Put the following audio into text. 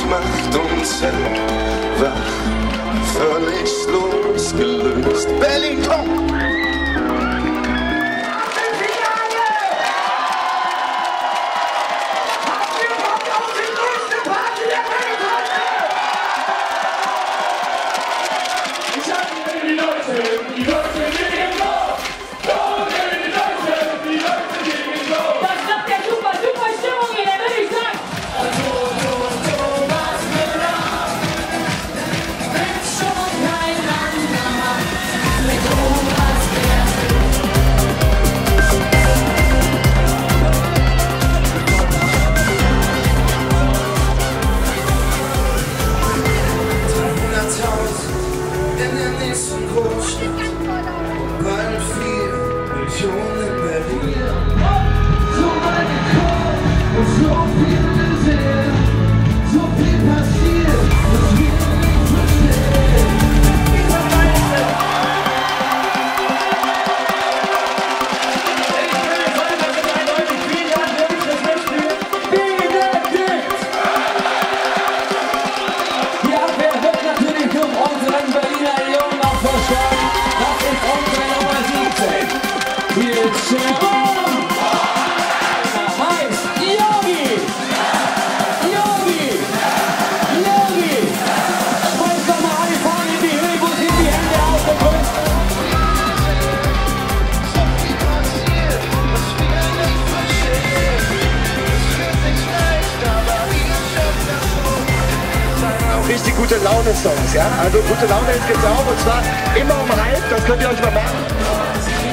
und macht uns wach, völlig losgelöst. Berlin, komm! ghost, but I fear that you're. die gute Laune-Songs, ja? Also gute Laune jetzt geht's auch und zwar immer um halb, das könnt ihr euch mal merken.